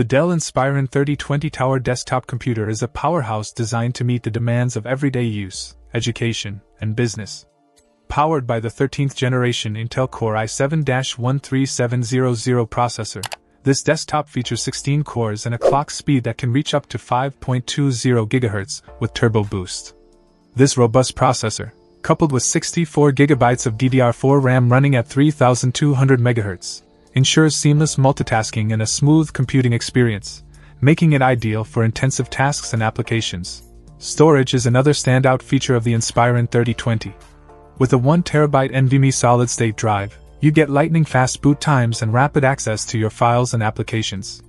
The Dell Inspiron 3020 Tower desktop computer is a powerhouse designed to meet the demands of everyday use, education, and business. Powered by the 13th generation Intel Core i7 13700 processor, this desktop features 16 cores and a clock speed that can reach up to 5.20 GHz with Turbo Boost. This robust processor, coupled with 64 GB of DDR4 RAM running at 3200 MHz, ensures seamless multitasking and a smooth computing experience, making it ideal for intensive tasks and applications. Storage is another standout feature of the Inspiron 3020. With a 1TB NVMe solid state drive, you get lightning fast boot times and rapid access to your files and applications.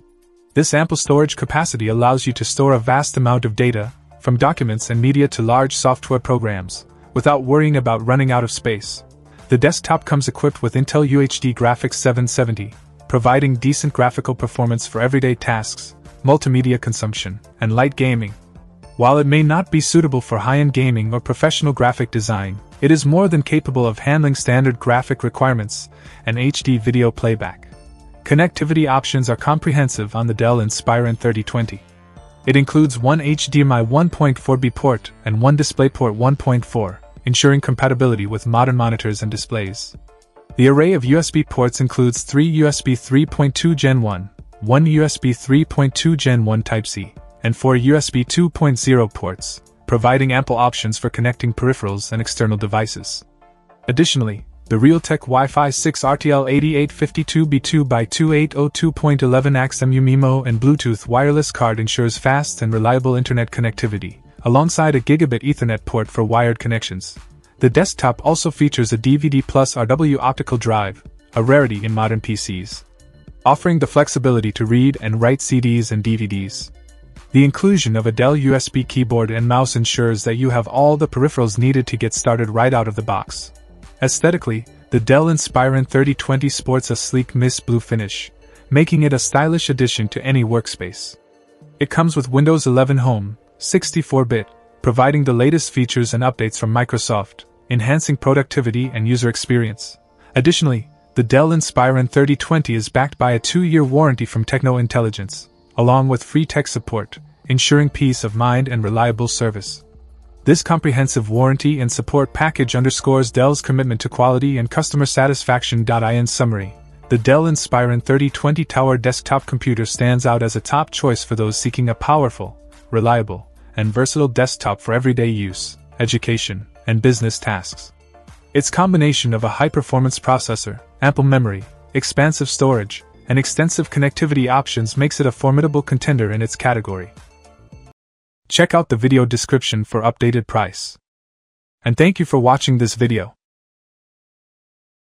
This ample storage capacity allows you to store a vast amount of data, from documents and media to large software programs, without worrying about running out of space. The desktop comes equipped with Intel UHD Graphics 770, providing decent graphical performance for everyday tasks, multimedia consumption, and light gaming. While it may not be suitable for high end gaming or professional graphic design, it is more than capable of handling standard graphic requirements and HD video playback. Connectivity options are comprehensive on the Dell Inspiron 3020. It includes one HDMI 1.4B port and one DisplayPort 1.4, ensuring compatibility with modern monitors and displays. The array of USB ports includes three USB 3.2 Gen 1, one USB 3.2 Gen 1 Type-C, and four USB 2.0 ports, providing ample options for connecting peripherals and external devices. Additionally, the Realtek Wi-Fi 6 RTL8852B 2x2 802.11ax MU-MIMO and Bluetooth wireless card ensures fast and reliable internet connectivity, alongside a gigabit Ethernet port for wired connections. The desktop also features a DVD plus RW optical drive, a rarity in modern PCs, offering the flexibility to read and write CDs and DVDs. The inclusion of a Dell USB keyboard and mouse ensures that you have all the peripherals needed to get started right out of the box. Aesthetically, the Dell Inspiron 3020 sports a sleek mist blue finish, making it a stylish addition to any workspace. It comes with Windows 11 Home, 64 bit, providing the latest features and updates from Microsoft, enhancing productivity and user experience. Additionally, the Dell Inspiron 3020 is backed by a two year warranty from Techno Intelligence, along with free tech support, ensuring peace of mind and reliable service. This comprehensive warranty and support package underscores Dell's commitment to quality and customer satisfaction. In summary, the Dell Inspiron 3020 Tower desktop computer stands out as a top choice for those seeking a powerful, reliable, and versatile desktop for everyday use, education, and business tasks. Its combination of a high performance processor, ample memory, expansive storage, and extensive connectivity options makes it a formidable contender in its category. Check out the video description for updated price. And thank you for watching this video.